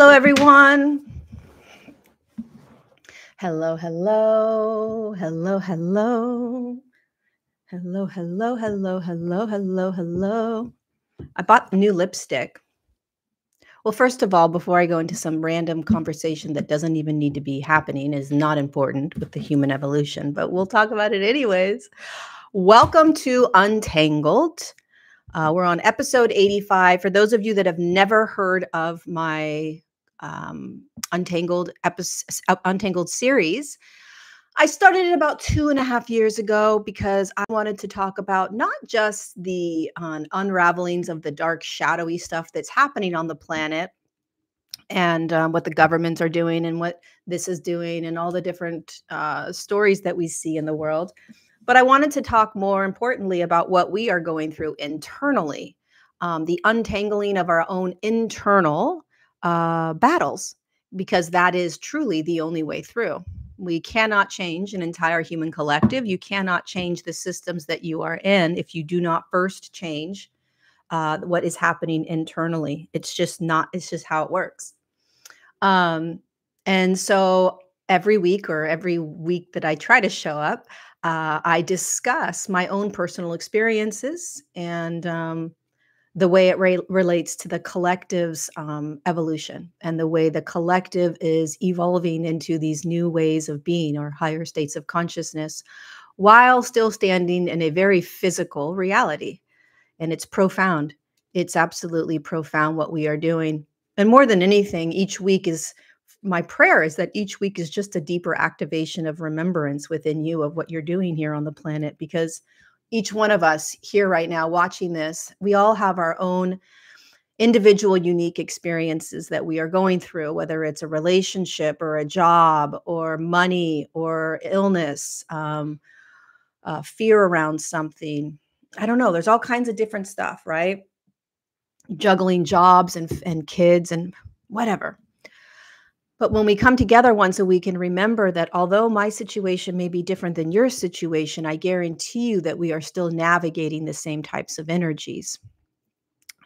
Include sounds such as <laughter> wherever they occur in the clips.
Hello, everyone. Hello, hello, hello, hello. Hello, hello, hello, hello, hello, hello. I bought new lipstick. Well, first of all, before I go into some random conversation that doesn't even need to be happening, is not important with the human evolution, but we'll talk about it anyways. Welcome to Untangled. Uh, we're on episode 85. For those of you that have never heard of my um, Untangled episode, Untangled series, I started it about two and a half years ago because I wanted to talk about not just the um, unravelings of the dark, shadowy stuff that's happening on the planet and um, what the governments are doing and what this is doing and all the different uh, stories that we see in the world. But I wanted to talk more importantly about what we are going through internally, um, the untangling of our own internal uh, battles, because that is truly the only way through. We cannot change an entire human collective. You cannot change the systems that you are in if you do not first change uh, what is happening internally. It's just not, it's just how it works. Um, and so every week or every week that I try to show up, uh, I discuss my own personal experiences and um, the way it re- relates to the collective's um, evolution and the way the collective is evolving into these new ways of being or higher states of consciousness while still standing in a very physical reality. And it's profound. It's absolutely profound what we are doing. And more than anything, each week is my prayer is that each week is just a deeper activation of remembrance within you of what you're doing here on the planet because each one of us here right now watching this, we all have our own individual unique experiences that we are going through, whether it's a relationship or a job or money or illness, um, uh, fear around something. I don't know. There's all kinds of different stuff, right? Juggling jobs and, and kids and whatever. But when we come together once a week and remember that although my situation may be different than your situation, I guarantee you that we are still navigating the same types of energies.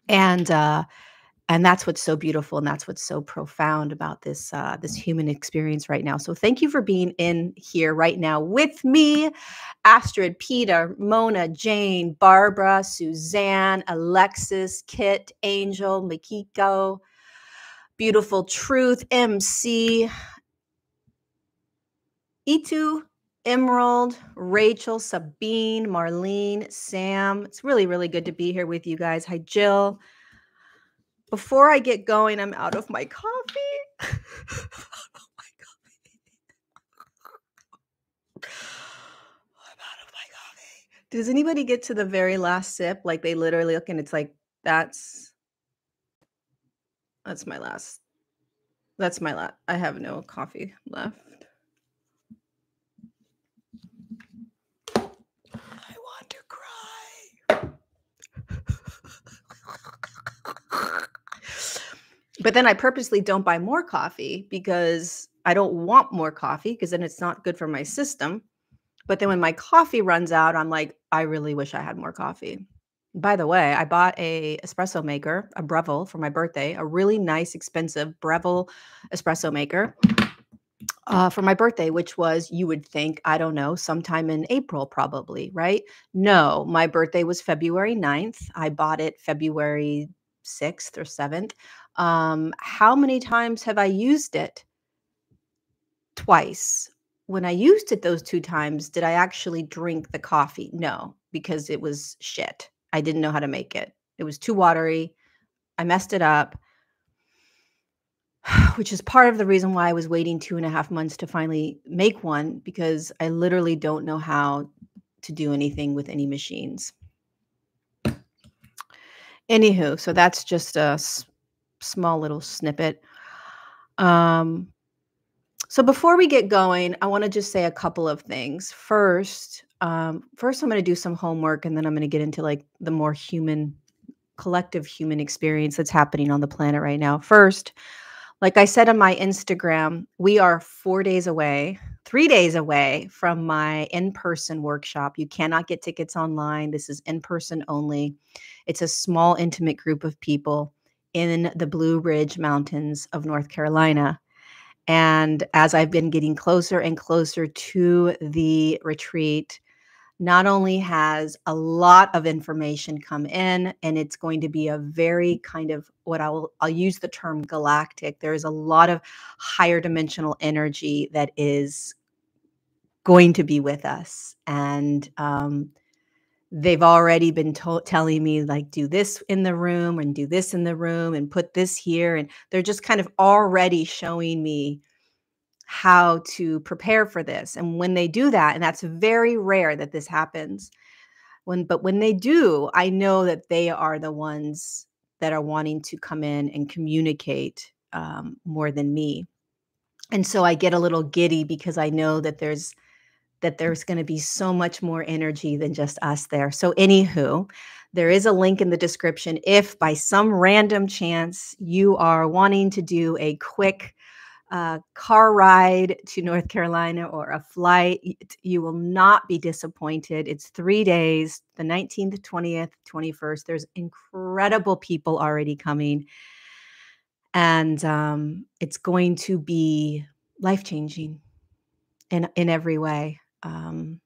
And uh, and that's what's so beautiful and that's what's so profound about this uh, this human experience right now so thank you for being in here right now with me astrid peter mona jane barbara suzanne alexis kit angel makiko Beautiful Truth, MC, Itu, Emerald, Rachel, Sabine, Marlene, Sam. It's really, really good to be here with you guys. Hi, Jill. Before I get going, I'm out of my coffee. Does anybody get to the very last sip? Like they literally look and it's like, that's that's my last. That's my last. I have no coffee left. I want to cry. but then I purposely don't buy more coffee because I don't want more coffee because then it's not good for my system. But then when my coffee runs out, I'm like, I really wish I had more coffee. By the way, I bought a espresso maker, a Breville for my birthday, a really nice, expensive Breville espresso maker uh, for my birthday, which was, you would think, I don't know, sometime in April, probably, right? No, my birthday was February 9th. I bought it February 6th or 7th. Um, how many times have I used it? Twice. When I used it those two times, did I actually drink the coffee? No, because it was shit. I didn't know how to make it. It was too watery. I messed it up, <sighs> which is part of the reason why I was waiting two and a half months to finally make one because I literally don't know how to do anything with any machines. Anywho, so that's just a small little snippet. Um, so before we get going, I want to just say a couple of things. First, um, first I'm going to do some homework, and then I'm going to get into like the more human, collective human experience that's happening on the planet right now. First, like I said on my Instagram, we are four days away, three days away from my in person workshop. You cannot get tickets online. This is in person only. It's a small, intimate group of people in the Blue Ridge Mountains of North Carolina. And as I've been getting closer and closer to the retreat, not only has a lot of information come in and it's going to be a very kind of what I'll I'll use the term galactic there is a lot of higher dimensional energy that is going to be with us and um, they've already been telling me like do this in the room and do this in the room and put this here and they're just kind of already showing me how to prepare for this. And when they do that, and that's very rare that this happens, when but when they do, I know that they are the ones that are wanting to come in and communicate um, more than me. And so I get a little giddy because I know that there's that there's going to be so much more energy than just us there. So, anywho, there is a link in the description. If by some random chance you are wanting to do a quick a car ride to North Carolina or a flight, you will not be disappointed. It's three days, the 19th, 20th, 21st. There's incredible people already coming. And um, it's going to be life changing in, in every way. Um,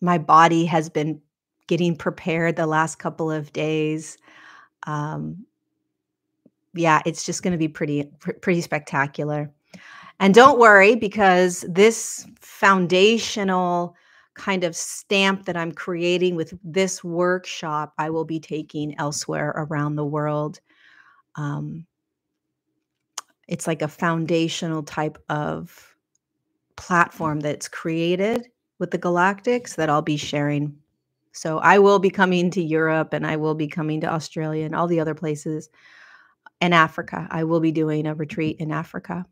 my body has been getting prepared the last couple of days. Um, yeah, it's just going to be pretty, pretty spectacular. And don't worry because this foundational kind of stamp that I'm creating with this workshop, I will be taking elsewhere around the world. Um, it's like a foundational type of platform that's created with the Galactics that I'll be sharing. So I will be coming to Europe and I will be coming to Australia and all the other places and Africa. I will be doing a retreat in Africa.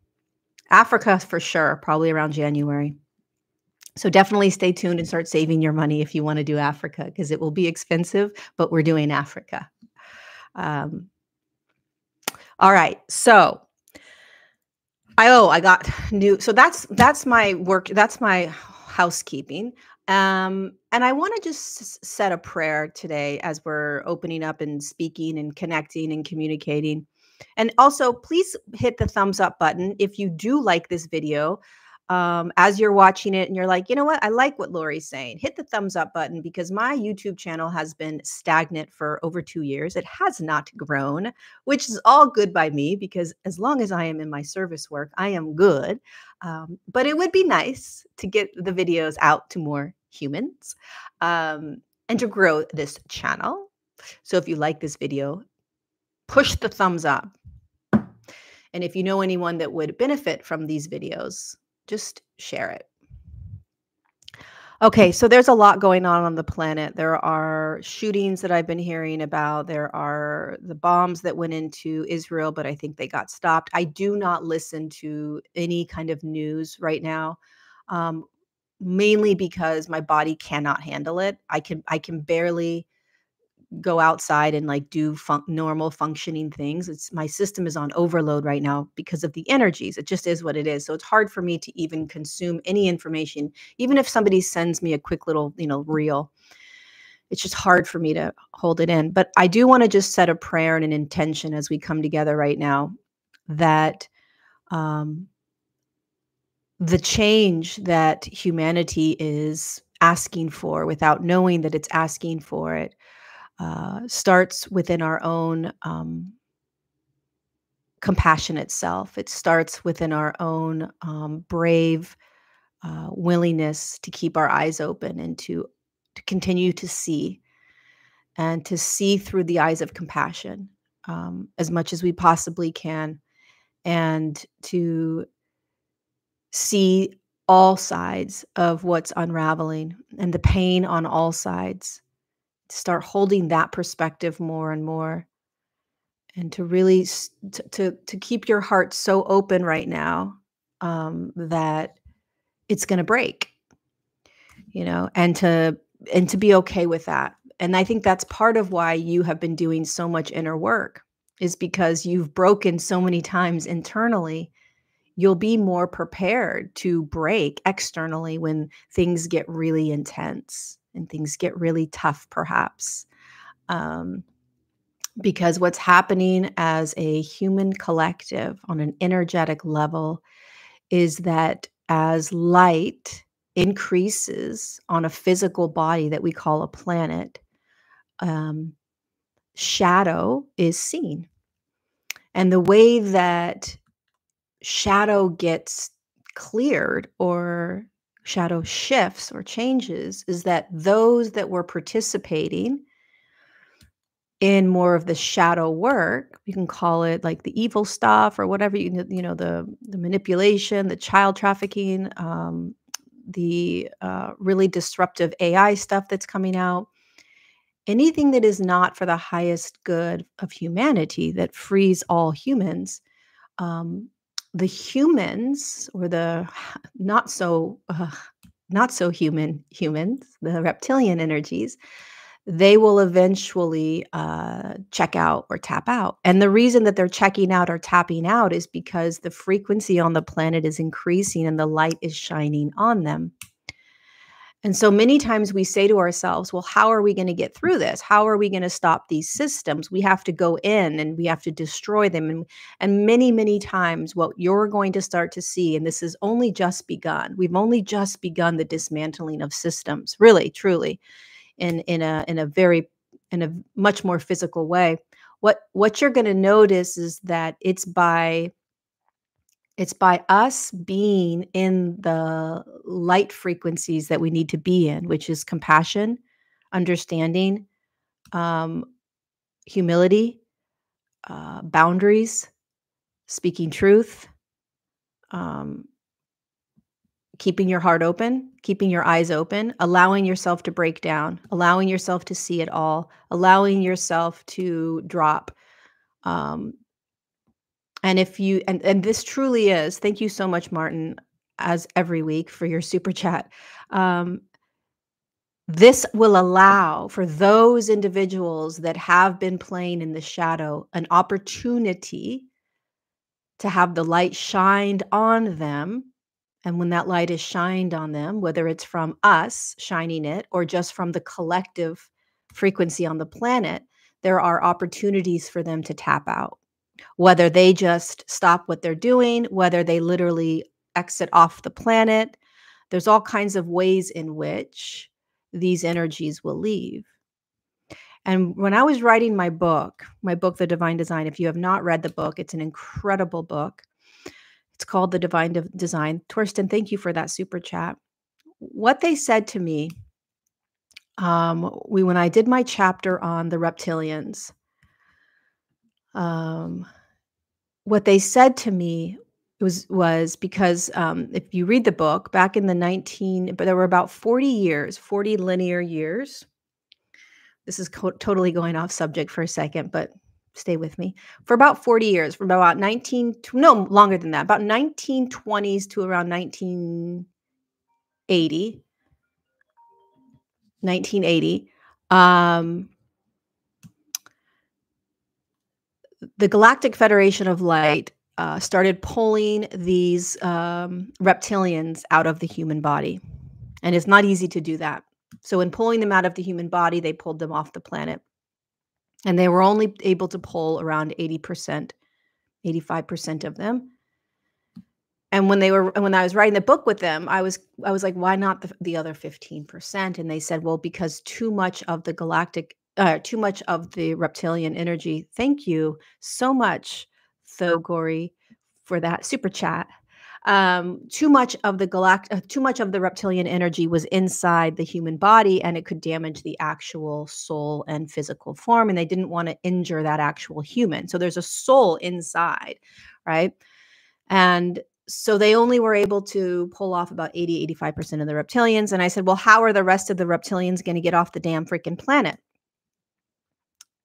Africa for sure, probably around January. So definitely stay tuned and start saving your money if you want to do Africa because it will be expensive, but we're doing Africa. Um, all right. So I oh, I got new. So that's that's my work. That's my housekeeping. Um, and I want to just set a prayer today as we're opening up and speaking and connecting and communicating. And also, please hit the thumbs up button if you do like this video. Um, as you're watching it and you're like, you know what, I like what Lorie's saying, hit the thumbs up button because my YouTube channel has been stagnant for over two years. It has not grown, which is all good by me because as long as I am in my service work, I am good. Um, but it would be nice to get the videos out to more humans um, and to grow this channel. So if you like this video, push the thumbs up. And if you know anyone that would benefit from these videos, just share it. Okay, so there's a lot going on on the planet. There are shootings that I've been hearing about. There are the bombs that went into Israel, but I think they got stopped. I do not listen to any kind of news right now, um, mainly because my body cannot handle it. I can I can barely go outside and like do fun- normal functioning things. It's my system is on overload right now because of the energies. It just is what it is. So it's hard for me to even consume any information, even if somebody sends me a quick little, you know, reel. It's just hard for me to hold it in. But I do want to just set a prayer and an intention as we come together right now that um, the change that humanity is asking for without knowing that it's asking for it uh, starts within our own um, compassionate self. It starts within our own um, brave uh, willingness to keep our eyes open and to to continue to see and to see through the eyes of compassion um, as much as we possibly can and to see all sides of what's unraveling and the pain on all sides start holding that perspective more and more and to really to to, to keep your heart so open right now um, that it's going to break you know and to and to be okay with that. And i think that's part of why you have been doing so much inner work is because you've broken so many times internally you'll be more prepared to break externally when things get really intense and things get really tough, perhaps. Um, Because what's happening as a human collective on an energetic level is that as light increases on a physical body that we call a planet, um, shadow is seen. And the way that shadow gets cleared or shadow shifts or changes is that those that were participating in more of the shadow work you can call it like the evil stuff or whatever you you know the the manipulation the child trafficking um, the uh, really disruptive ai stuff that's coming out. Anything that is not for the highest good of humanity that frees all humans um, the humans or the not so uh, not so human humans the reptilian energies they will eventually uh, check out or tap out. And the reason that they're checking out or tapping out is because the frequency on the planet is increasing and the light is shining on them. And so many times we say to ourselves, well, how are we going to get through this? How are we going to stop these systems? We have to go in and we have to destroy them. And, and many, many times, what you're going to start to see, and this has only just begun, we've only just begun the dismantling of systems, really, truly in in a in a very in a much more physical way what what you're going to notice is that it's by it's by us being in the light frequencies that we need to be in which is compassion understanding um, humility uh, boundaries speaking truth um, keeping your heart open, keeping your eyes open, allowing yourself to break down, allowing yourself to see it all, allowing yourself to drop. Um, and if you and and this truly is, thank you so much, Martin, as every week for your super chat. Um, this will allow for those individuals that have been playing in the shadow an opportunity to have the light shined on them and when that light is shined on them, whether it's from us shining it or just from the collective frequency on the planet, there are opportunities for them to tap out. Whether they just stop what they're doing, whether they literally exit off the planet, there's all kinds of ways in which these energies will leave. And when I was writing my book, my book, The Divine Design, if you have not read the book, it's an incredible book. It's called The Divine De- Design. Torsten, thank you for that super chat. What they said to me, um, we when I did my chapter on the reptilians, um, what they said to me was was because um, if you read the book back in the 19 but there were about 40 years 40 linear years. This is totally going off subject for a second but stay with me. For about 40 years from about 19 no longer than that about 1920s to around 1980 1980 um, the galactic federation of light uh, started pulling these um, reptilians out of the human body and it's not easy to do that so in pulling them out of the human body they pulled them off the planet and they were only able to pull around 80%, 85% of them. And when they were when I was writing the book with them, I was I was like, why not the, the other 15%? And they said, well, because too much of the galactic uh, too much of the reptilian energy. Thank you so much, Thogori, for that super chat. Um, too much of the galact uh, too much of the reptilian energy was inside the human body and it could damage the actual soul and physical form and they didn't want to injure that actual human. So there's a soul inside right? And so they only were able to pull off about 80 85% of the reptilians and i said well how are the rest of the reptilians going to get off the damn freaking planet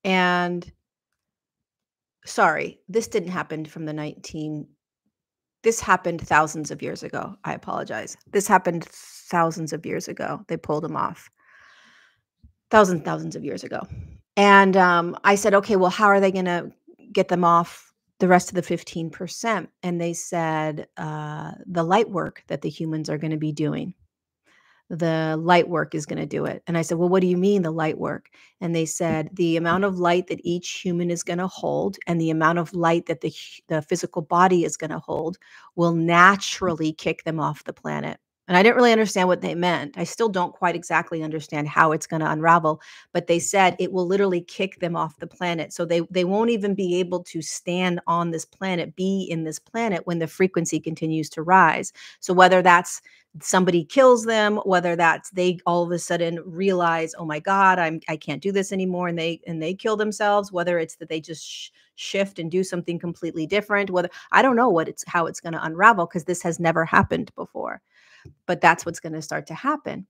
and sorry this didn't happen from the 19 this happened thousands of years ago. I apologize. This happened thousands of years ago. They pulled him off. Thousands, thousands of years ago. And um, I said, okay, well, how are they going to get them off the rest of the 15%? And they said, uh, the light work that the humans are going to be doing. The light work is going to do it. And I said, Well, what do you mean the light work? And they mm. said, The amount of light that each human is going to hold and the amount of light that the, the physical body is going to hold will mm. naturally kick them off the planet. And I didn't really understand what they meant. I still don't quite exactly understand how it's going to unravel, but they said it will literally kick them off the planet. So they they won't even be able to stand on this planet, be in this planet when the frequency continues to rise. So whether that's somebody kills them whether that's they all of a sudden realize oh my god i'm i can't do this anymore and they and they kill themselves whether it's that they just sh- shift and do something completely different whether i don't know what it's how it's going to unravel because this has never happened before but that's what's going to start to happen.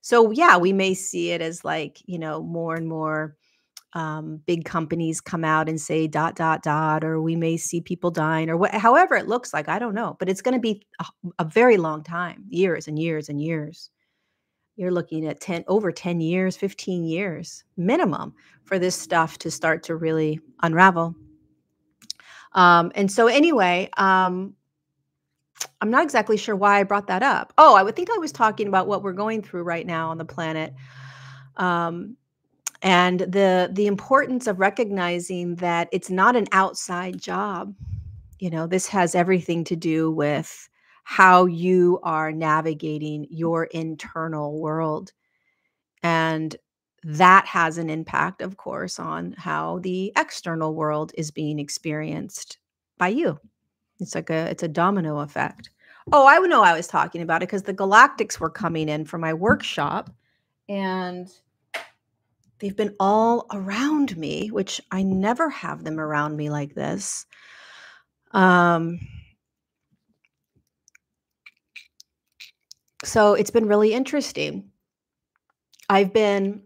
So yeah we may see it as like you know more and more um, big companies come out and say dot dot dot or we may see people dying or wh- however it looks like i don't know but it's going to be a, a, very long time years and years and years. You're looking at 10 over 10 years 15 years minimum for this stuff to start to really unravel. Um, and so anyway um, i'm not exactly sure why i brought that up. Oh i would think i was talking about what we're going through right now on the planet. Um, and the the importance of recognizing that it's not an outside job. You know this has everything to do with how you are navigating your internal world. And that has an impact of course on how the external world is being experienced by you. It's like a it's a domino effect. Oh i know i was talking about it because the galactics were coming in for my workshop and They've been all around me, which I never have them around me like this. Um, so it's been really interesting. I've been,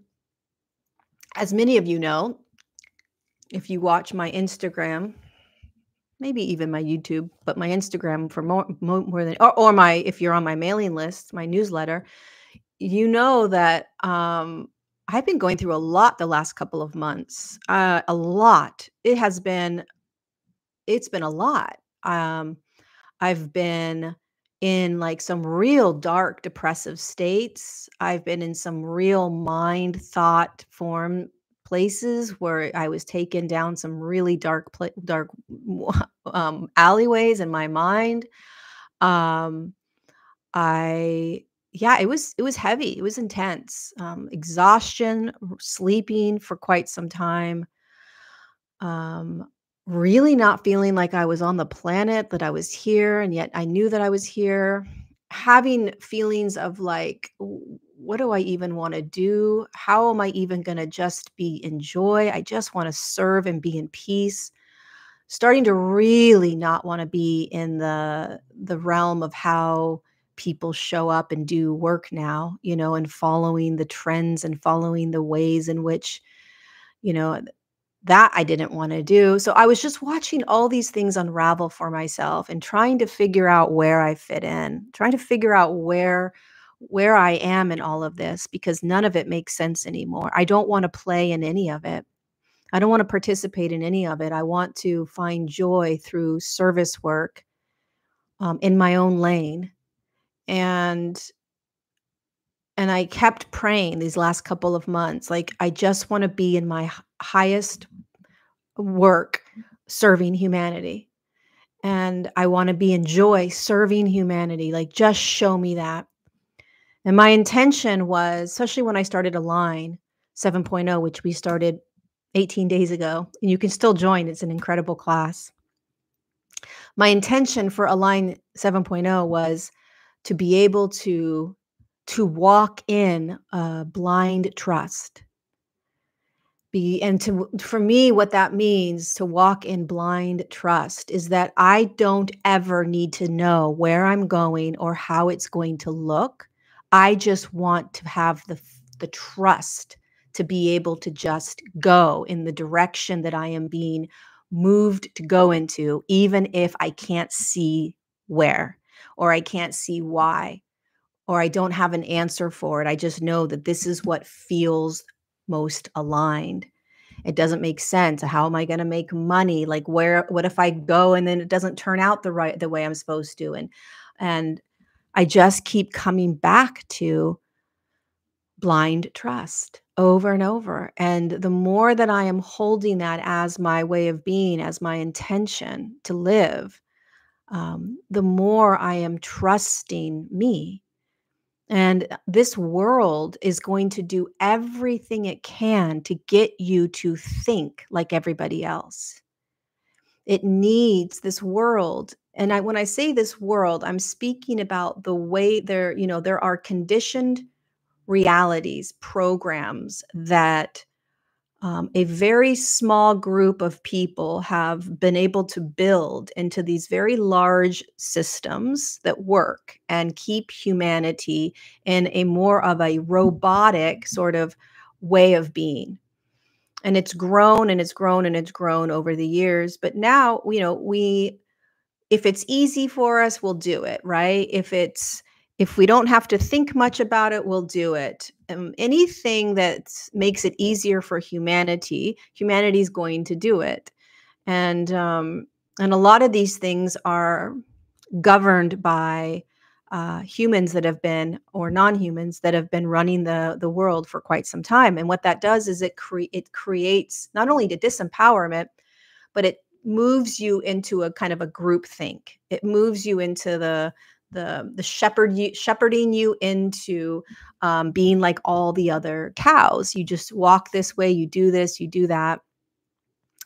as many of you know, if you watch my Instagram, maybe even my YouTube, but my Instagram for more more, than or, or my if you're on my mailing list, my newsletter, you know that um I've been going through a lot the last couple of months. Uh, a lot. It has been it's been a lot. Um, I've been in like some real dark depressive states. I've been in some real mind thought form places where I was taken down some really dark dark <laughs> um, alleyways in my mind. Um, I yeah, it was it was heavy. It was intense. Um, exhaustion, sleeping for quite some time. Um, really not feeling like I was on the planet, that I was here, and yet I knew that I was here. Having feelings of like, what do I even want to do? How am I even going to just be in joy? I just want to serve and be in peace. Starting to really not want to be in the the realm of how people show up and do work now, you know, and following the trends and following the ways in which, you know, that I didn't want to do. So I was just watching all these things unravel for myself and trying to figure out where I fit in, trying to figure out where where I am in all of this because none of it makes sense anymore. I don't want to play in any of it. I don't want to participate in any of it. I want to find joy through service work um, in my own lane and and I kept praying these last couple of months like I just want to be in my highest work serving humanity and I want to be in joy serving humanity like just show me that. And my intention was especially when I started Align 7.0 which we started 18 days ago and you can still join it's an incredible class. My intention for Align 7.0 was to be able to to walk in blind trust. Be and to for me what that means to walk in blind trust is that i don't ever need to know where i'm going or how it's going to look. I just want to have the the trust to be able to just go in the direction that i am being moved to go into even if i can't see where or I can't see why, or I don't have an answer for it. I just know that this is what feels most aligned. It doesn't make sense. How am I going to make money? Like where what if I go and then it doesn't turn out the right the way I'm supposed to? And and I just keep coming back to blind trust over and over. And the more that I am holding that as my way of being, as my intention to live, um, the more I am trusting me. And uh, this world is going to do everything it can to get you to think like everybody else. It needs this world. And I, when I say this world, I'm speaking about the way there, you know, there are conditioned realities, programs that um, a very small group of people have been able to build into these very large systems that work and keep humanity in a more of a robotic sort of way of being. And it's grown and it's grown and it's grown over the years but now you know we if it's easy for us we'll do it right? If it's if we don't have to think much about it, we'll do it. Um, anything that makes it easier for humanity, humanity is going to do it. And um, and a lot of these things are governed by uh, humans that have been or non-humans that have been running the the world for quite some time. And what that does is it cre- it creates not only the disempowerment, but it moves you into a kind of a group think. It moves you into the the the shepherd you shepherding you into um, being like all the other cows. You just walk this way, you do this, you do that.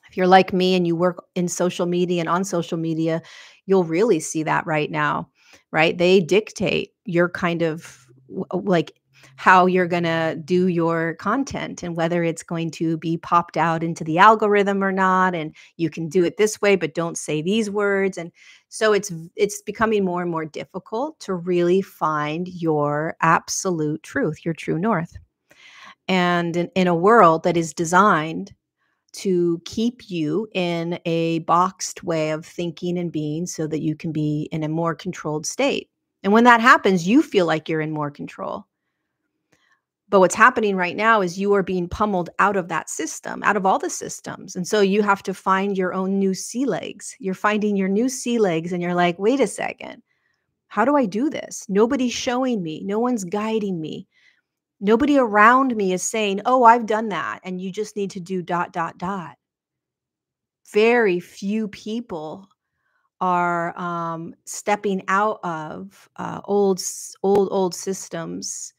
If you're like me and you work in social media and on social media, you'll really see that right now, right? They dictate your kind of like how you're going to do your content and whether it's going to be popped out into the algorithm or not and you can do it this way but don't say these words. And so it's it's becoming more and more difficult to really find your absolute truth your true north. And in, in a world that is designed to keep you in a boxed way of thinking and being so that you can be in a more controlled state. And when that happens you feel like you're in more control but what's happening right now is you are being pummeled out of that system, out of all the systems. And so you have to find your own new sea legs. You're finding your new sea legs, and you're like, wait a second, how do I do this? Nobody's showing me, no one's guiding me. Nobody around me is saying, oh, I've done that. And you just need to do dot, dot, dot. Very few people are um, stepping out of uh, old, old, old systems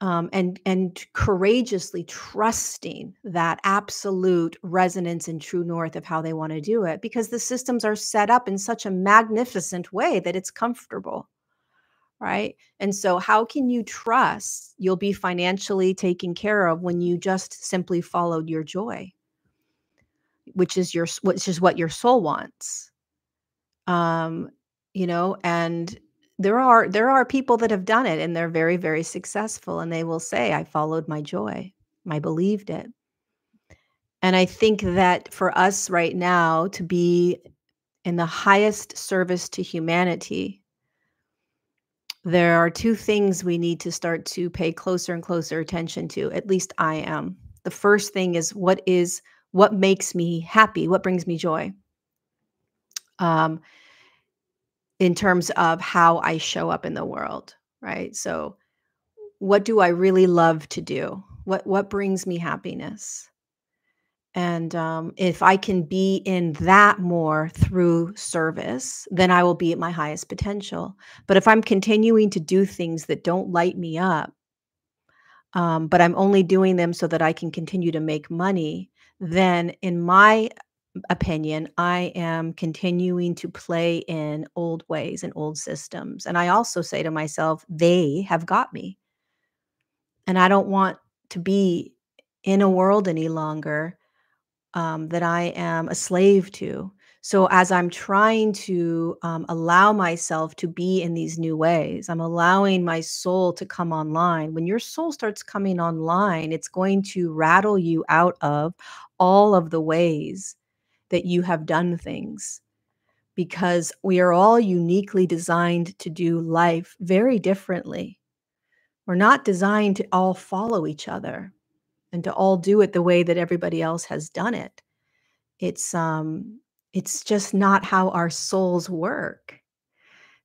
um, and and courageously trusting that absolute resonance and true north of how they want to do it because the systems are set up in such a magnificent way that it's comfortable right? And so how can you trust you'll be financially taken care of when you just simply followed your joy which is your which is what your soul wants um you know and there are there are people that have done it and they're very very successful and they will say I followed my joy. I believed it. And I think that for us right now to be in the highest service to humanity there are two things we need to start to pay closer and closer attention to. At least I am. The first thing is what is what makes me happy? What brings me joy? Um, in terms of how I show up in the world, right? So what do I really love to do? What what brings me happiness? And um, if I can be in that more through service, then I will be at my highest potential. But if I'm continuing to do things that don't light me up, um, but I'm only doing them so that I can continue to make money, then in my opinion, I am continuing to play in old ways and old systems. And I also say to myself, they have got me. And I don't want to be in a world any longer um, that I am a slave to. So, as I'm trying to um, allow myself to be in these new ways, I'm allowing my soul to come online. When your soul starts coming online, it's going to rattle you out of all of the ways that you have done things because we are all uniquely designed to do life very differently. We're not designed to all follow each other and to all do it the way that everybody else has done it. It's um it's just not how our souls work.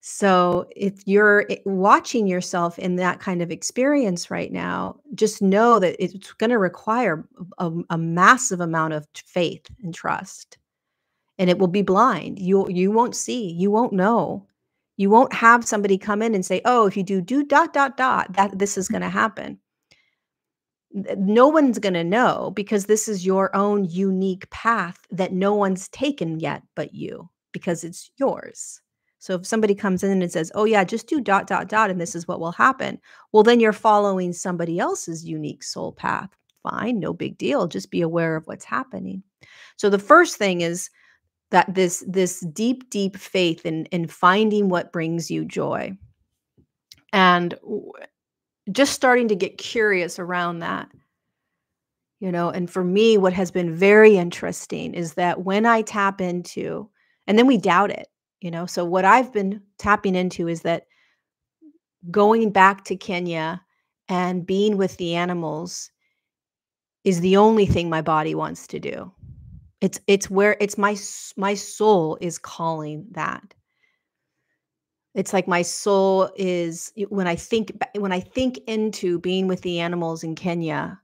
So if you're eh, watching yourself in that kind of experience right now, just know that it's going to require a, a massive amount of faith and trust. And it will be blind. You you won't see. You won't know. You won't have somebody come in and say, "Oh, if you do do dot dot dot, that this is mm-hmm. going to happen." Eh, no one's going to know because this is your own unique path that no one's taken yet but you because it's yours. So if somebody comes in and says, "Oh yeah, just do dot dot dot and this is what will happen." Well, then you're following somebody else's unique soul path. Fine, no big deal. Just be aware of what's happening. So the first thing is that this this deep deep faith in in finding what brings you joy and just starting to get curious around that you know and for me what has been very interesting is that when i tap into and then we doubt it you know so what i've been tapping into is that going back to kenya and being with the animals is the only thing my body wants to do it's it's where it's my my soul is calling that it's like my soul is when i think when i think into being with the animals in kenya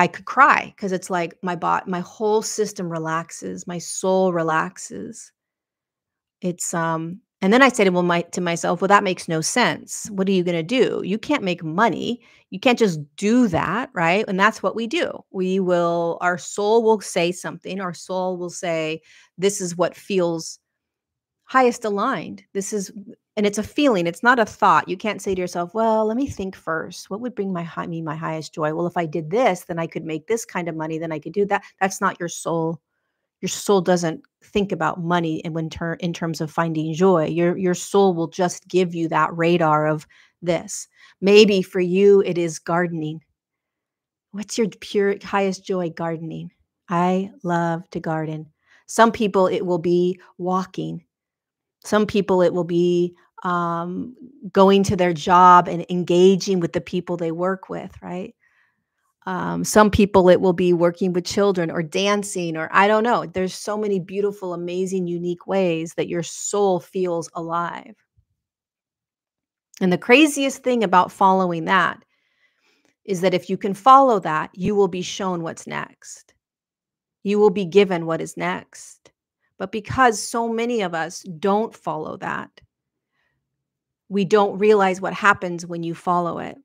I could cry because it's like my bot my whole system relaxes, my soul relaxes. It's um and then I say to well my to myself, well that makes no sense. What are you going to do? You can't make money. You can't just do that, right? And that's what we do. We will our soul will say something. Our soul will say this is what feels highest aligned. This is and it's a feeling, it's not a thought. You can't say to yourself, "Well, let me think first. What would bring my high, me my highest joy? Well, if I did this, then I could make this kind of money, then I could do that." That's not your soul. Your soul doesn't think about money in when ter- in terms of finding joy. Your your soul will just give you that radar of this. Maybe for you it is gardening. What's your pure highest joy gardening? I love to garden. Some people it will be walking some people, it will be um, going to their job and engaging with the people they work with, right? Um, some people, it will be working with children or dancing, or I don't know. There's so many beautiful, amazing, unique ways that your soul feels alive. And the craziest thing about following that is that if you can follow that, you will be shown what's next. You will be given what is next. But because so many of us don't follow that, we don't realize what happens when you follow it.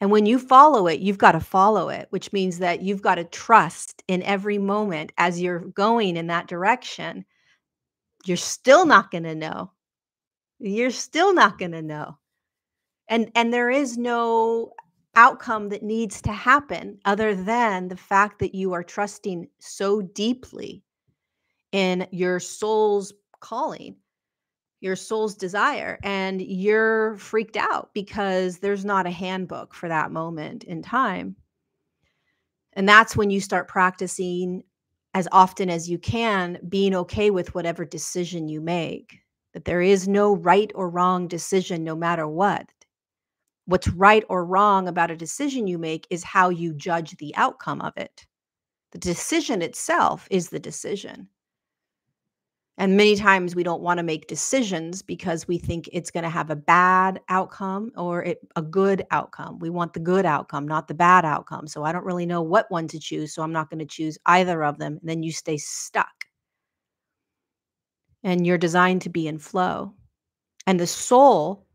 And when you follow it, you've got to follow it, which means that you've got to trust in every moment as you're going in that direction. You're still not going to know. You're still not going to know. And and there is no outcome that needs to happen other than the fact that you are trusting so deeply in your soul's calling your soul's desire and you're freaked out because there's not a handbook for that moment in time. And that's when you start practicing as often as you can being okay with whatever decision you make. That there is no right or wrong decision no matter what. What's right or wrong about a decision you make is how you judge the outcome of it. The decision itself is the decision. And many times we don't want to make decisions because we think it's going to have a bad outcome or it, a good outcome. We want the good outcome, not the bad outcome. So I don't really know what one to choose. So I'm not going to choose either of them. And then you stay stuck. And you're designed to be in flow. And the soul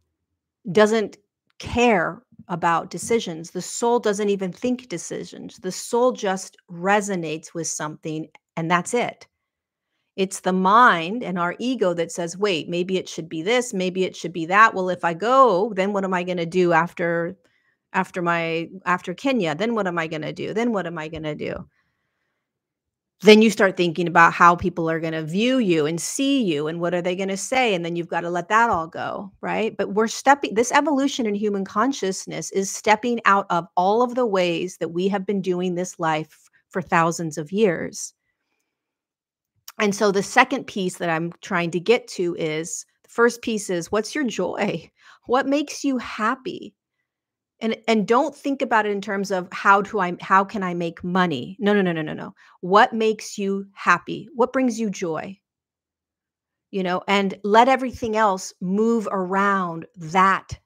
doesn't care about decisions. The soul doesn't even think decisions. The soul just resonates with something, and that's it. It's the mind and our ego that says, wait, maybe it should be this, maybe it should be that. Well, if I go, then what am I going to do after after my after Kenya? Then what am I going to do? Then what am I going to do? Then you start thinking about how people are going to view you and see you and what are they going to say and then you've got to let that all go, right? But we're stepping this evolution in human consciousness is stepping out of all of the ways that we have been doing this life for thousands of years and so the second piece that I'm trying to get to is the first piece is what's your joy? <laughs> What makes you happy? And and don't think about it in terms of how do I how can I make money? No, no, no, no, no, no. What makes you happy? What brings you joy? you know, and let everything else move around that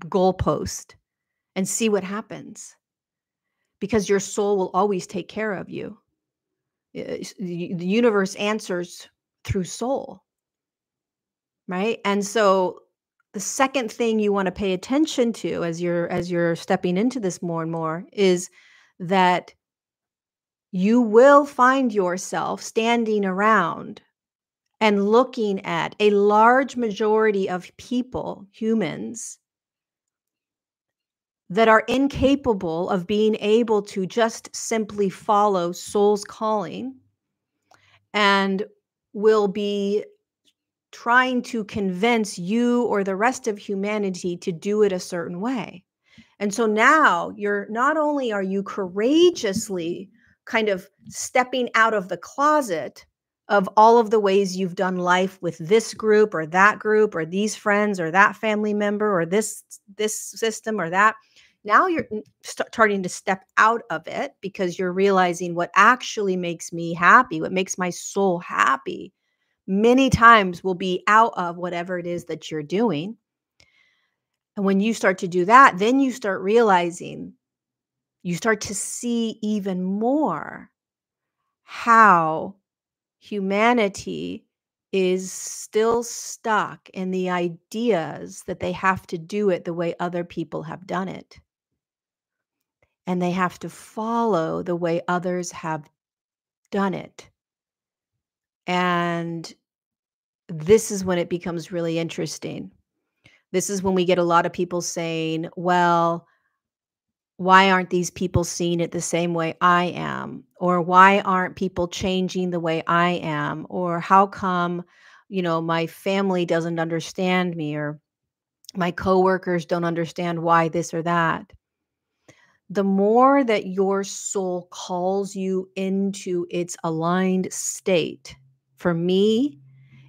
goalpost and see what happens because your soul will always take care of you. Eh, the universe answers through soul. Right? And so the second thing you want to pay attention to as you're as you're stepping into this more and more is that you will find yourself standing around and looking at a large majority of people, humans, that are incapable of being able to just simply follow soul's calling and will be trying to convince you or the rest of humanity to do it a certain way. And so now you're not only are you courageously kind of stepping out of the closet of all of the ways you've done life with this group or that group or these friends or that family member or this this system or that now you're starting to step out of it because you're realizing what actually makes me happy what makes my soul happy many times will be out of whatever it is that you're doing and when you start to do that then you start realizing you start to see even more how humanity is still stuck in the ideas that they have to do it the way other people have done it. And they have to follow the way others have done it. And this is when it becomes really interesting. This is when we get a lot of people saying, well, why aren't these people seeing it the same way I am? Or why aren't people changing the way I am? Or how come, you know, my family doesn't understand me or my coworkers don't understand why this or that? The more that your soul calls you into its aligned state, for me,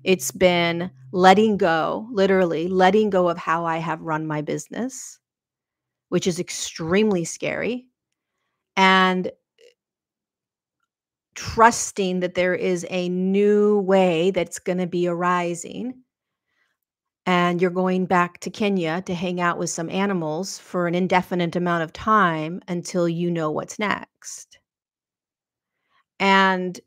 it's been letting go, literally letting go of how I have run my business which is extremely scary, and trusting that there is a new way that's going to be arising. And you're going back to Kenya to hang out with some animals for an indefinite amount of time until you know what's next. And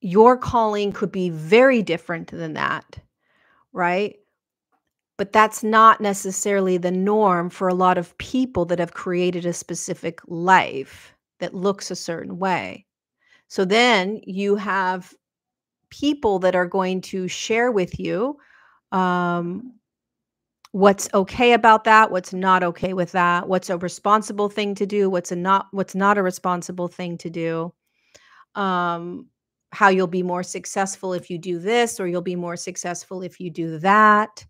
your calling could be very different than that, right? but that's not necessarily the norm for a lot of people that have created a specific life that looks a certain way. So then you have people that are going to share with you um, what's okay about that, what's not okay with that, what's a responsible thing to do, what's a not what's not a responsible thing to do. Um, how you'll be more successful if you do this, or you'll be more successful if you do that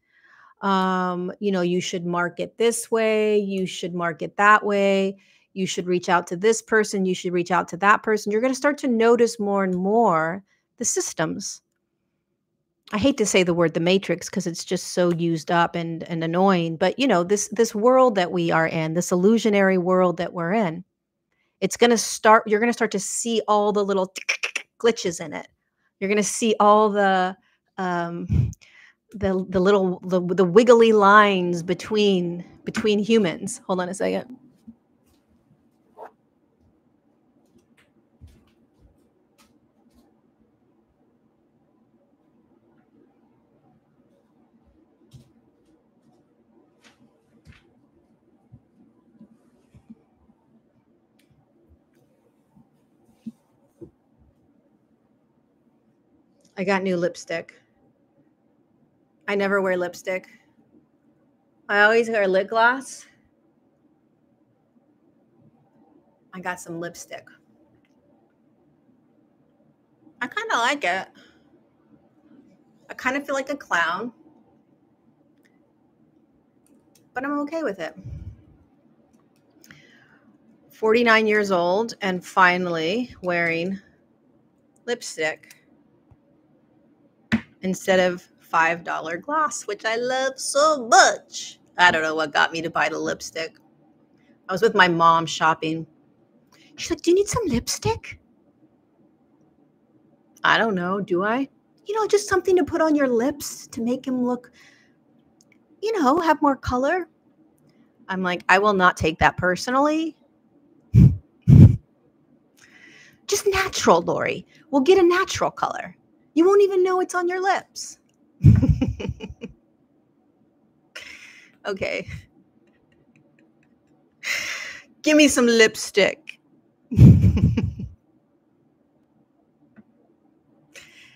um, you know, you should market this way, you should market that way, you should reach out to this person, you should reach out to that person. You're going to start to notice more and more the systems. I hate to say the word the matrix because it's just so used up and and annoying, but you know, this this world that we are in, this illusionary world that we're in, it's going to start you're going to start to see all the little <laughs> glitches in it. You're going to see all the um the the little the the wiggly lines between between humans. Hold on a second. I got new lipstick. I never wear lipstick. I always wear lip gloss. I got some lipstick. I kind of like it. I kind of feel like a clown, but I'm okay with it. 49 years old and finally wearing lipstick instead of $5 gloss, which I love so much. I don't know what got me to buy the lipstick. I was with my mom shopping. She's like, Do you need some lipstick? I don't know. Do I? You know, just something to put on your lips to make them look, you know, have more color. I'm like, I will not take that personally. <laughs> just natural, Lorie. We'll get a natural color. You won't even know it's on your lips. <laughs> okay. Give me some lipstick. <laughs>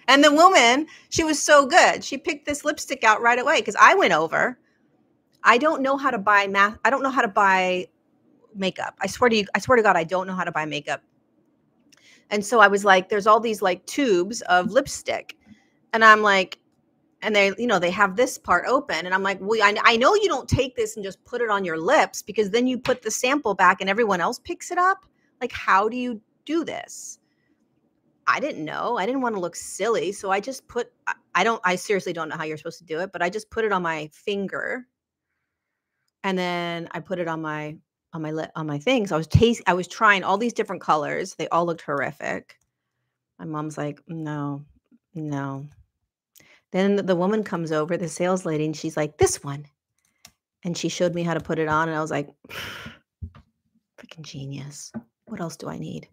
And the woman, she was so good. She picked this lipstick out right away because I went over. I don't know how to buy math. I don't know how to buy makeup. I swear to you, I swear to God, I don't know how to buy makeup. And so I was like, there's all these like tubes of lipstick. And I'm like, and they, you know, they have this part open. And I'm like, well, I, I know you don't take this and just put it on your lips because then you put the sample back and everyone else picks it up. Like, how do you do this? I didn't know. I didn't want to look silly. So I just put, I don't, I seriously don't know how you're supposed to do it, but I just put it on my finger. And then I put it on my, on my lip, on my things. I was taste, I was trying all these different colors. They all looked horrific. My mom's like, no, no. Then the woman comes over, the sales lady, and she's like, this one. And she showed me how to put it on. And I was like, <sighs> freaking genius. What else do I need?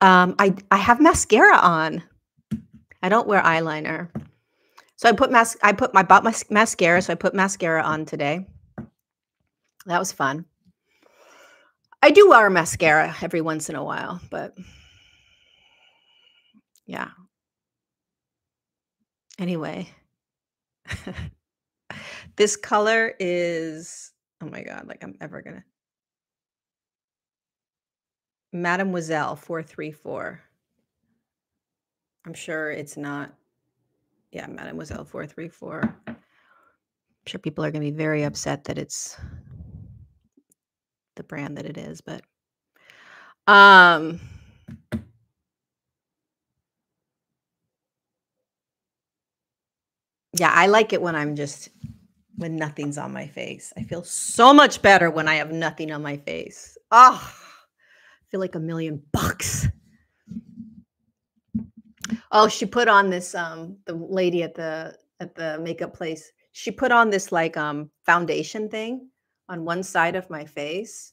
Um, I I have mascara on. I don't wear eyeliner. So I put mas I put my bought my mascara, so I put mascara on today. That was fun. I do wear mascara every once in a while, but yeah. Anyway, <laughs> this color is oh my god, like I'm ever gonna Mademoiselle 434. I'm sure it's not. Yeah, Mademoiselle 434. I'm sure people are going to be very upset that it's the brand that it is, but um Yeah, I like it when I'm just when nothing's on my face. I feel so much better when I have nothing on my face. Oh, I feel like a million bucks. Oh, she put on this um the lady at the at the makeup place. She put on this like um foundation thing on one side of my face.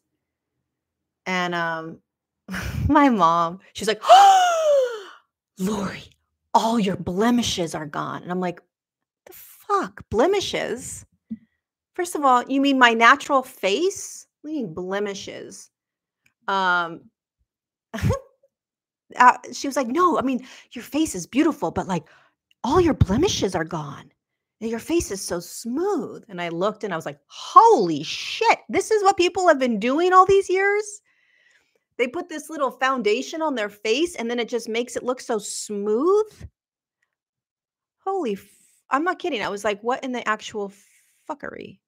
And um <laughs> my mom, she's like, "Oh, <gasps> Lorie, all your blemishes are gone." And I'm like, "The fuck? Blemishes?" First of all, you mean my natural face? What mean blemishes? Um, <laughs> uh, she was like, "No, I mean, your face is beautiful, but like all your blemishes are gone. Your face is so smooth." And I looked and I was like, "Holy shit. This is what people have been doing all these years?" They put this little foundation on their face and then it just makes it look so smooth. Holy I'm not kidding. I was like, "What in the actual fuckery?"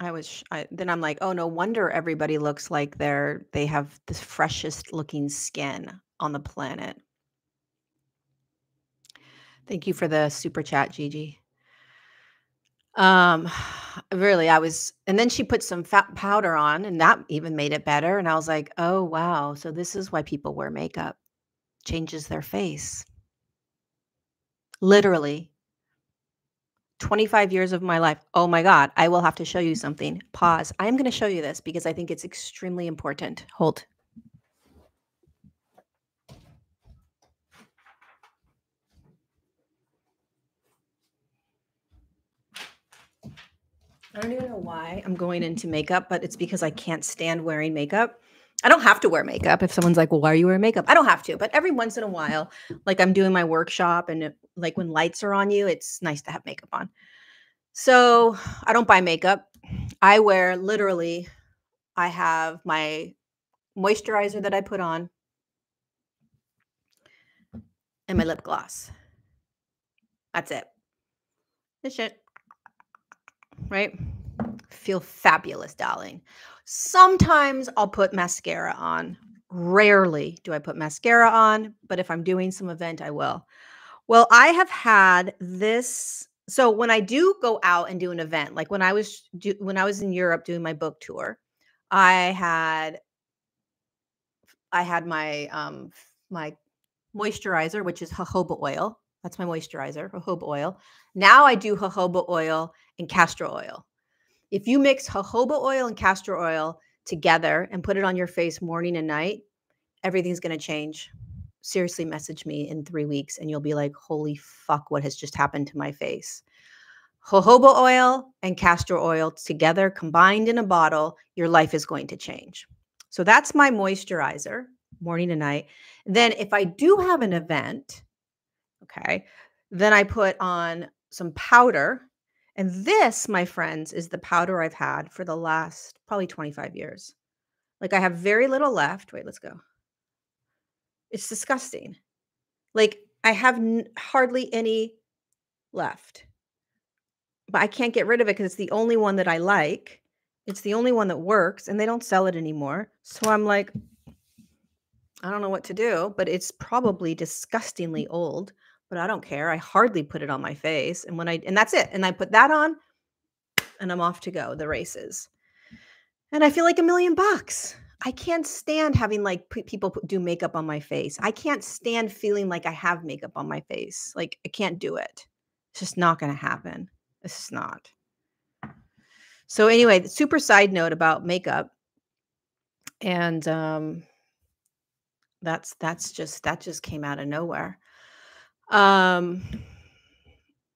I was I then I'm like, "Oh, no wonder everybody looks like they're they have the freshest looking skin on the planet." Thank you for the super chat, Gigi. Um, <sighs> really, I was and then she put some fat powder on, and that even made it better, and I was like, "Oh, wow. So this is why people wear makeup. Changes their face." Literally. 25 years of my life. Oh my God, I will have to show you something. Pause. I'm going to show you this because I think it's extremely important. Hold. I don't even know why I'm going into makeup, but it's because I can't stand wearing makeup. I don't have to wear makeup. If someone's like, "Well, why are you wearing makeup?" I don't have to, but every once in a while, like I'm doing my workshop and it, like when lights are on you, it's nice to have makeup on. So, I don't buy makeup. I wear literally I have my moisturizer that I put on and my lip gloss. That's it. That's it. Right? Feel fabulous, darling. Sometimes I'll put mascara on. Rarely do I put mascara on, but if I'm doing some event, I will. Well, I have had this. So when I do go out and do an event, like when I was do, when I was in Europe doing my book tour, I had I had my um my moisturizer, which is jojoba oil. That's my moisturizer, jojoba oil. Now I do jojoba oil and castor oil. If you mix jojoba oil and castor oil together and put it on your face morning and night, everything's going to change. Seriously, message me in three weeks and you'll be like, holy fuck, what has just happened to my face? Jojoba oil and castor oil together, combined in a bottle, your life is going to change. So that's my moisturizer, morning and night. Then, if I do have an event, okay, then I put on some powder. And this, my friends, is the powder I've had for the last probably 25 years. Like I have very little left. Wait, let's go. It's disgusting. Like I have n- hardly any left. But I can't get rid of it because it's the only one that I like. It's the only one that works and they don't sell it anymore. So I'm like, I don't know what to do, but it's probably disgustingly old, but I don't care. I hardly put it on my face. And when I, and that's it. And I put that on and I'm off to go, the races. And I feel like a million bucks. I can't stand having like p- people do makeup on my face. I can't stand feeling like I have makeup on my face. Like I can't do it. It's just not going to happen. It's just not. So anyway, super side note about makeup. And um that's that's just that just came out of nowhere. Um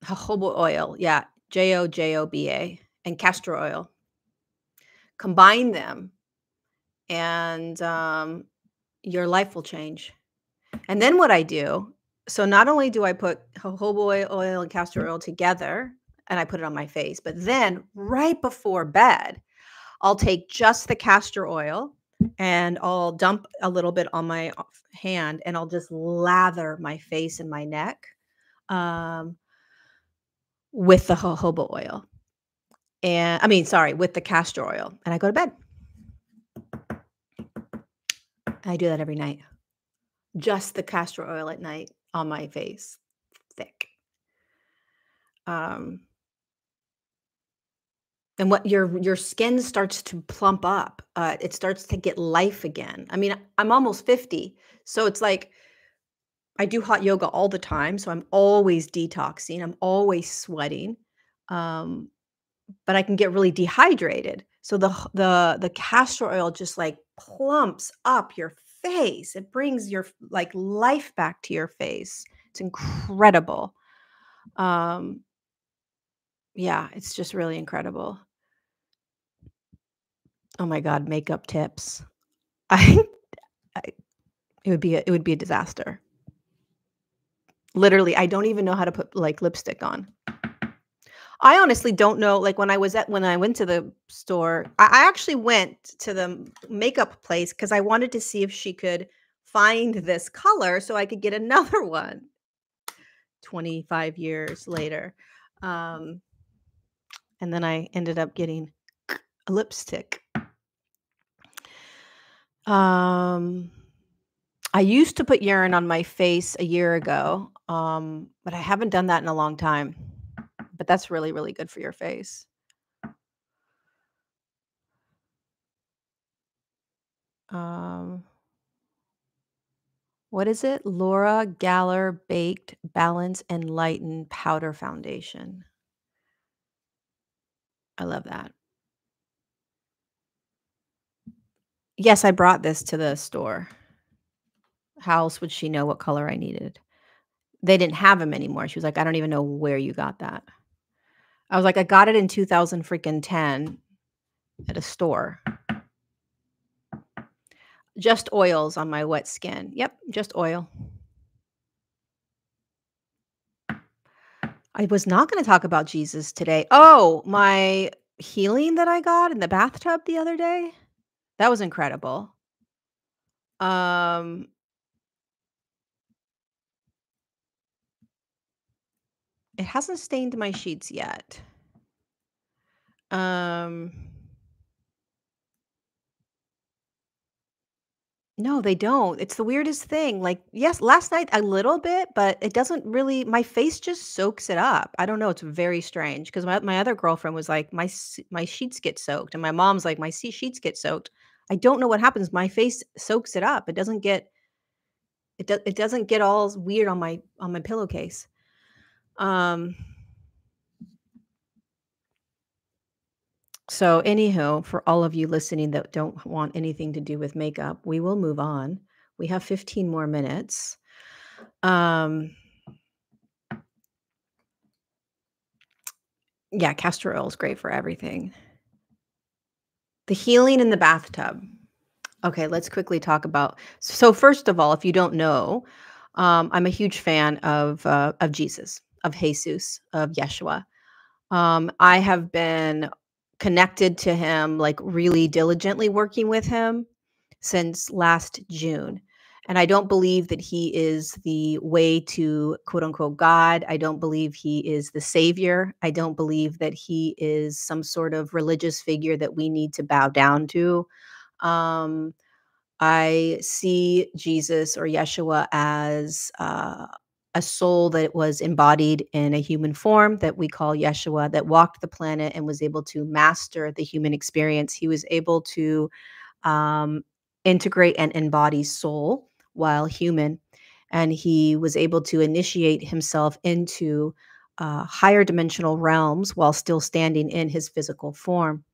jojoba oil, yeah, J O J O B A and castor oil. Combine them and um your life will change. And then what I do, so not only do I put jojoba oil and castor oil together and I put it on my face, but then right before bed, I'll take just the castor oil and I'll dump a little bit on my hand and I'll just lather my face and my neck um, with the jojoba oil. And I mean, sorry, with the castor oil. And I go to bed. I do that every night. Just the castor oil at night on my face, thick. Um, and what your your skin starts to plump up. Uh, it starts to get life again. I mean, I'm almost 50, so it's like I do hot yoga all the time, so I'm always detoxing. I'm always sweating. Um, but I can get really dehydrated. So the the the castor oil just like plumps up your face. It brings your like life back to your face. It's incredible. Um yeah, it's just really incredible. Oh my god, makeup tips. <laughs> I, I it would be a, it would be a disaster. Literally, I don't even know how to put like lipstick on. I honestly don't know. Like when I was at when I went to the store, I, I actually went to the makeup place because I wanted to see if she could find this color so I could get <laughs> another one. 25 years later. Um, and then I ended up getting a lipstick. Um, I used to put urine on my face a year ago, um, but I haven't done that in a long time. But that's really, really good for your face. Um, what is it? Laura Geller Baked Balance and Lighten Powder Foundation. I love that. Yes, I brought this to the store. How else would she know what color I needed? They didn't have them anymore. She was like, I don't even know where you got that. I was like, I got it in 2000 freaking 10 at a store. Just oils on my wet skin. Yep, just oil. I was not going to talk about Jesus today. Oh, my healing that I got in the bathtub the other day. That was incredible. Um it hasn't stained my sheets yet. Um No, they don't. It's the weirdest thing. Like, yes, last night a little bit, but it doesn't really my face just soaks it up. I don't know, it's very strange 'cause my my other girlfriend was like, "My my sheets get soaked," and my mom's like, "My sheets get soaked." I don't know what happens, my face soaks it up. It doesn't get it do it doesn't get all weird on my on my pillowcase. Um So, anywho, for all of you listening that don't want anything to do with makeup, we will move on. We have 15 more minutes. Um Yeah, castor oil is great for everything. The healing in the bathtub. Okay, let's quickly talk about so first of all, if you don't know, um, I'm a huge fan of, uh, of Jesus, of Jesus, of Yeshua. Um, I have been connected to him, like, really diligently working with him since last June, and I don't believe that he is the way to quote, unquote "God." I don't believe he is the savior. I don't believe that he is some sort of religious figure that we need to bow down to. Um, I see Jesus or Yeshua as, uh, a soul that was embodied in a human form that we call Yeshua that walked the planet and was able to master the human experience. He was able to, um, integrate and embody soul while human, and he was able to initiate himself into, uh, higher dimensional realms while still standing in his physical form.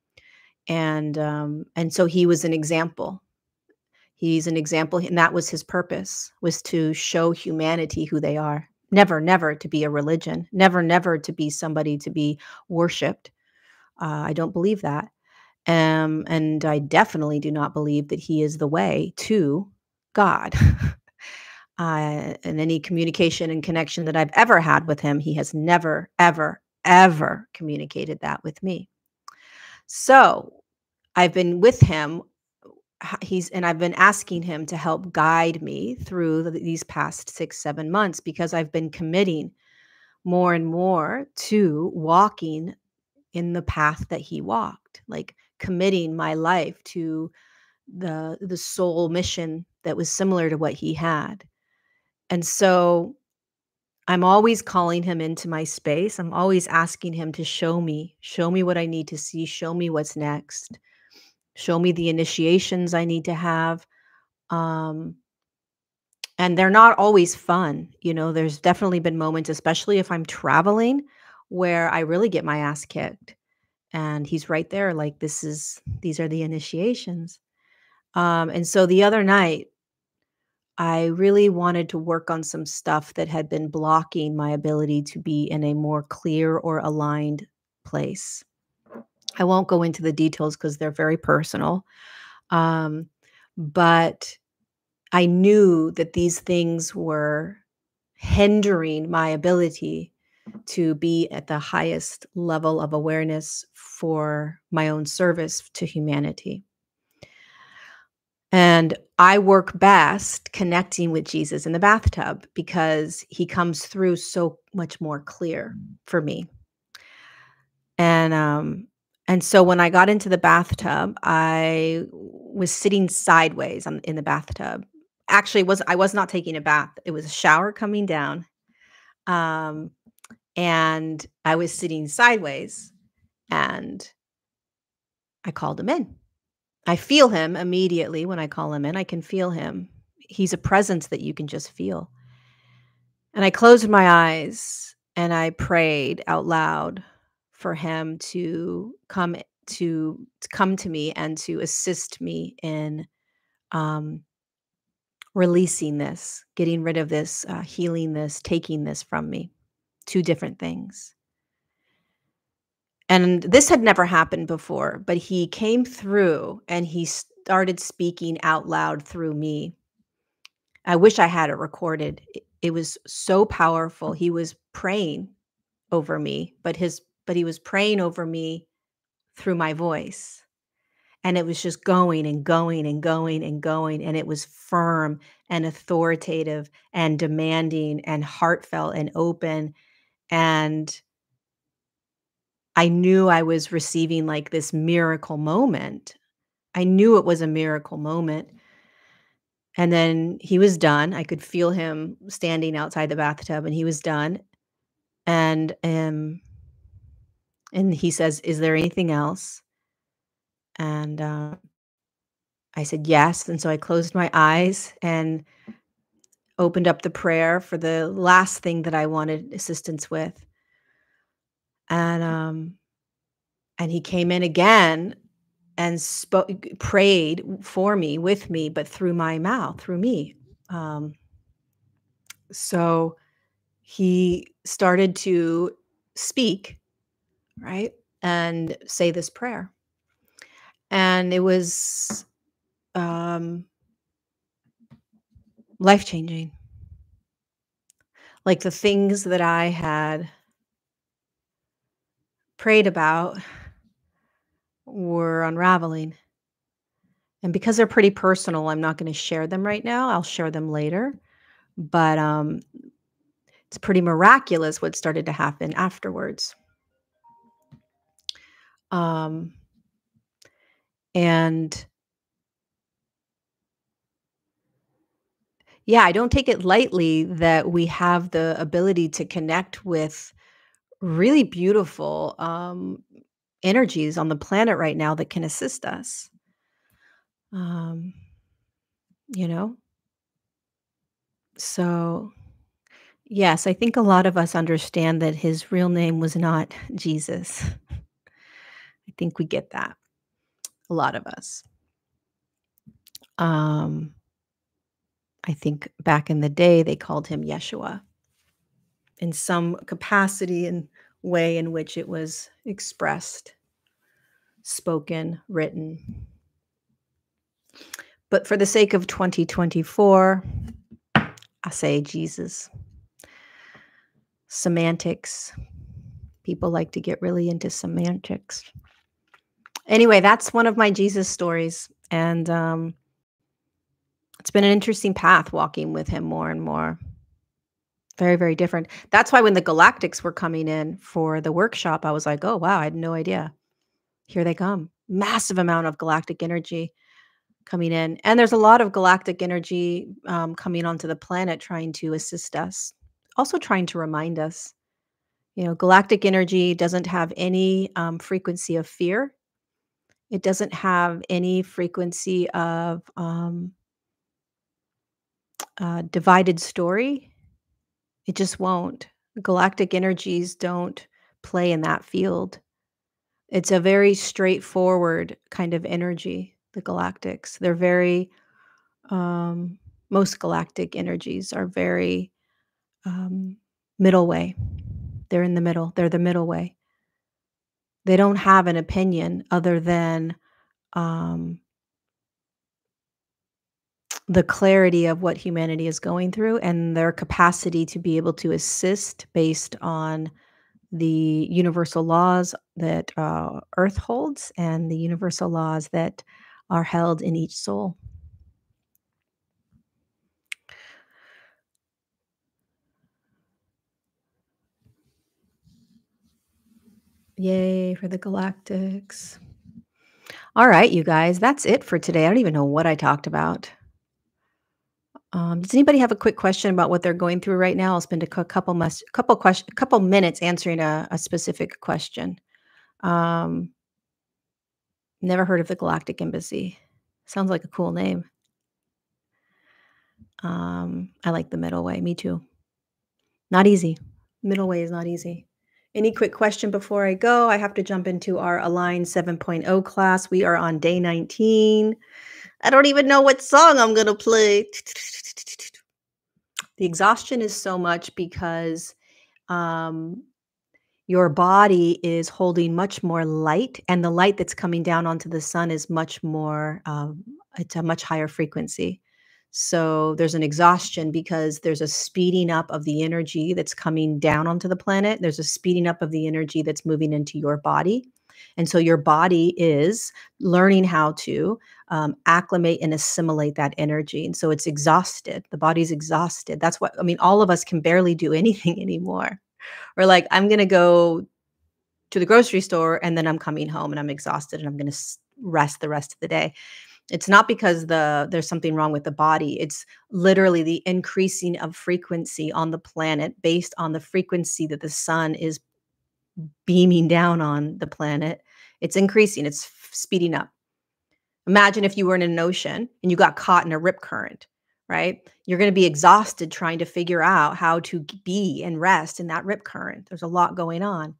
And, um, and so he was an example. He's an example, and that was his purpose, was to show humanity who they are. Never, never to be a religion. Never, never to be somebody to be worshiped. Uh, I don't believe that. Um, and I definitely do not believe that he is the way to God. <laughs> Uh, and any communication and connection that I've ever had with him, he has never, ever, ever communicated that with me. So, I've been with him he's and I've been asking him to help guide me through th these past 6, 7 months because I've been committing more and more to walking in the path that he walked, like, committing my life to the the soul mission that was similar to what he had. And so, I'm always calling him into my space. I'm always asking him to show me, show me what I need to see, show me what's next. Show me the initiations I need to have. Um and they're not always fun, you know, there's definitely been moments, especially if I'm traveling, where I really get my ass kicked, and he's right there like, "This is these are the initiations." Um, and so the other night I really wanted to work on some stuff that had been blocking my ability to be in a more clear or aligned place. I won't go into the details because they're very personal. Um, but I knew that these things were hindering my ability to be at the highest level of awareness for my own service to humanity. And I work best connecting with Jesus in the bathtub because he comes through so much more clear for me. And, um, and so when I got into the bathtub, I was sitting sideways on in the bathtub. Actually, was I was not taking a bath. It was a shower coming down. Um, and I was sitting sideways, and I called him in. I feel him immediately when I call him in, I can feel him. He's a presence that you can just feel. And I closed my eyes, and I prayed out loud for him to come to to come to me and to assist me in, um releasing this, getting rid of this, uh, healing this, taking this from me. 2 different things. And this had never happened before, but he came through and he started speaking out loud through me. I wish I had it recorded. It was so powerful. He was praying over me, but his but he was praying over me through my voice. And it was just going and going and going and going, and it was firm and authoritative and demanding and heartfelt and open, and I knew I was receiving, like, this miracle moment. I knew it was a miracle moment. And then he was done. I could feel him standing outside the bathtub and he was done. And um and he says, "Is there anything else?" And uh, I said, "Yes." And so I closed my eyes and opened up the prayer for the last thing that I wanted assistance with. And um and he came in again and spoke prayed for me with me but through my mouth through me um so he started to speak right and say this prayer. And it was um life changing like the things that i had prayed about were unraveling. And because they're pretty personal, I'm not going to share them right now. I'll share them later. But um, it's pretty miraculous what started to happen afterwards. Um, and yeah, I don't take it lightly that we have the ability to connect with really beautiful um, energies on the planet right now that can assist us. Um, you know? So, yes, I think a lot of us understand that his real name was not <laughs> Jesus. I think we get that. A lot of us. Um, I think back in the day they called him Yeshua in some capacity and way in which it was expressed, spoken, written. But for the sake of 2024, I say Jesus. Semantics. People like to get really into semantics. Anyway, that's one of my Jesus stories. And um, it's been an interesting path walking with him more and more. Very, very different. That's why when the Galactics were coming in for the workshop, I was like, oh, wow, I had no idea. Here they come. Massive amount of galactic energy coming in. And there's a lot of galactic energy um, coming onto the planet trying to assist us, also trying to remind us. You know, galactic energy doesn't have any um, frequency of fear, it doesn't have any frequency of um, uh, divided story it just won't. Galactic energies don't play in that field. It's a very straightforward kind of energy, the galactics. They're very, um, most galactic energies are very um, middle way. They're in the middle, they're the middle way. They don't have an opinion other than um, the clarity of what humanity is going through and their capacity to be able to assist based on the universal laws that uh, earth holds and the universal laws that are held in each soul. Yay for the galactics. All right you guys that's it for today. I don't even know what i talked about um, does anybody have a quick question about what they're going through right now? I'll spend a couple mus- couple question, couple minutes answering a, a specific question. Um, never heard of the Galactic Embassy. Sounds like a cool name. Um, I like the middle way. Me too. Not easy. Middle way is not easy. Any quick question before I go? I have to jump into our Align 7.0 class. We are on day 19. I don't even know what song I'm going to play. The exhaustion is so much because um, your body is holding much more light, and the light that's coming down onto the sun is much more, um, it's a much higher frequency. So there's an exhaustion because there's a speeding up of the energy that's coming down onto the planet. There's a speeding up of the energy that's moving into your body. And so your body is learning how to um, acclimate and assimilate that energy. And so it's exhausted. The body's exhausted. That's what, I mean, all of us can barely do <laughs> anything anymore. Or like, I'm going to go to the grocery store and then I'm coming home and I'm exhausted and I'm going to rest the rest of the day. It's not because the there's something wrong with the body. It's literally the increasing of frequency on the planet based on the frequency that the sun is beaming down on the planet. It's increasing, it's speeding up. Imagine if you were in an ocean and you got caught in a rip current, right? You're going to be exhausted trying to figure out how to be and rest in that rip current. There's a lot going on.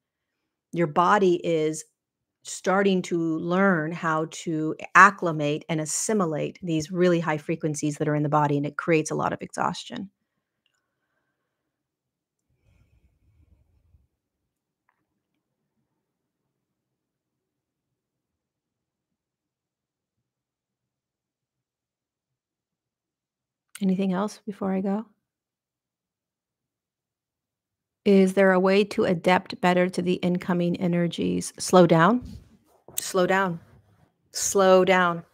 Your body is starting to learn how to acclimate and assimilate these really high frequencies that are in the body, and it creates a lot of exhaustion. Anything else before I go? Is there a way to adapt better to the incoming energies? Slow down. Slow down. Slow down.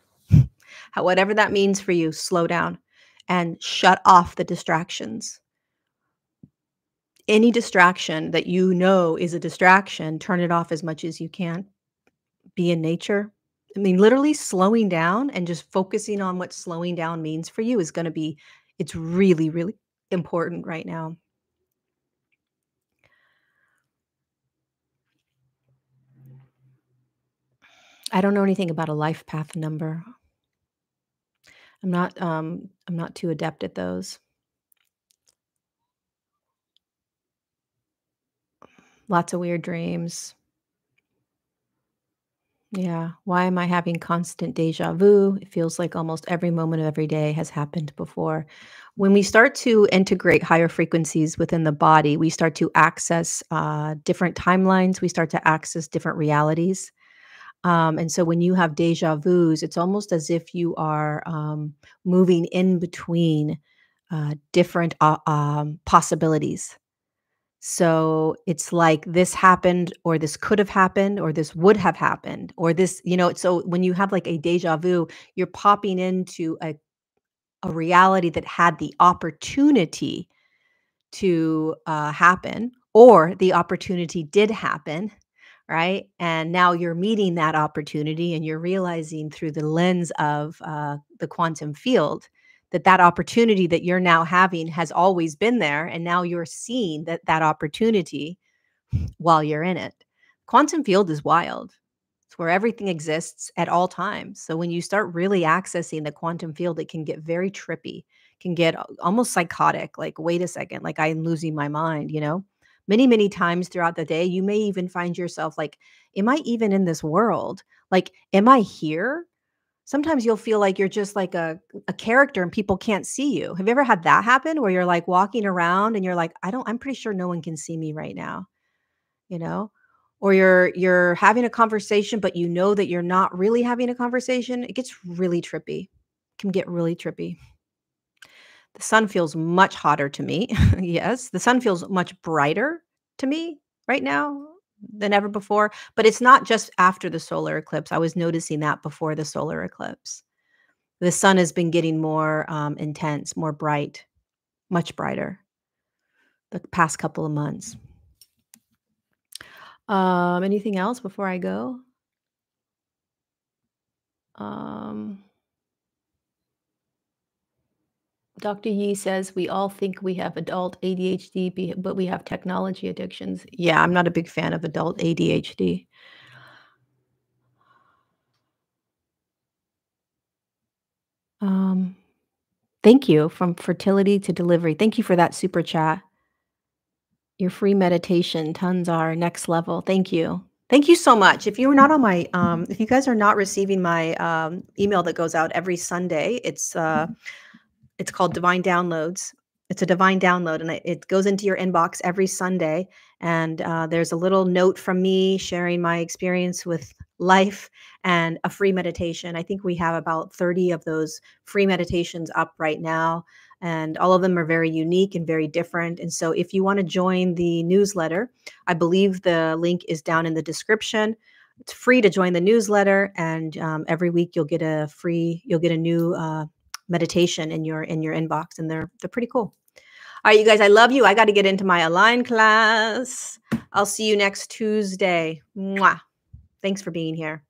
Whatever that means for you, slow down and shut off the distractions. Any distraction that you know is a distraction, turn it off as much as you can. Be in nature. I mean, literally slowing down and just focusing on what slowing down means for you is going to be, it's really, really important right now. I don't know anything about a life path number. I'm not um I'm not too adept at those. Lots of weird dreams. Yeah. Why am I having constant deja vu? It feels like almost every moment of every day has happened before. When we start to integrate higher frequencies within the body, we start to access uh, different timelines. We start to access different realities. Um, and so when you have deja vus, it's almost as if you are um, moving in between uh, different uh, um, possibilities. So it's like this happened, or this could have happened, or this would have happened, or this, you know. So when you have like a deja vu, you're popping into a, a reality that had the opportunity to uh, happen, or the opportunity did happen right? And now you're meeting that opportunity and you're realizing through the lens of uh, the quantum field that that opportunity that you're now having has always been there. And now you're seeing that that opportunity while you're in it. Quantum field is wild. It's where everything exists at all times. So when you start really accessing the quantum field, it can get very trippy, can get almost psychotic. Like, wait a second, like I'm losing my mind, you know? Many, many times throughout the day, you may even find yourself like, Am I even in this world? Like, am I here? Sometimes you'll feel like you're just like a, a character and people can't see you. Have you ever had that happen where you're like walking around and you're like, I don't, I'm pretty sure no one can see me right now, you know? Or you're you're having a conversation, but you know that you're not really having a conversation. It gets really trippy. It can get really trippy. The sun feels much hotter to me. <laughs> yes, the sun feels much brighter to me right now than ever before, but it's not just after the solar eclipse. I was noticing that before the solar eclipse. The sun has been getting more um, intense, more bright, much brighter the past couple of months. Um, anything else before I go? Um, Dr. Yee says we all think we have adult ADHD, but we have technology addictions. Yeah, I'm not a big fan of adult ADHD. Um, thank you from fertility to delivery. Thank you for that super chat. Your free meditation, tons are next level. Thank you. Thank you so much. If you are not on my, um, if you guys are not receiving my um, email that goes out every Sunday, it's uh, it's called Divine Downloads. It's a divine download, and it goes into your inbox every Sunday. And uh, there's a little note from me sharing my experience with life and a free meditation. I think we have about 30 of those free meditations up right now. And all of them are very unique and very different. And so, if you want to join the newsletter, I believe the link is down in the description. It's free to join the newsletter, and um, every week you'll get a free, you'll get a new uh, meditation in your in your inbox and they're they're pretty cool. All right you guys i love you. I got to get into my align class. I'll see you next tuesday. Mwah. thanks for being here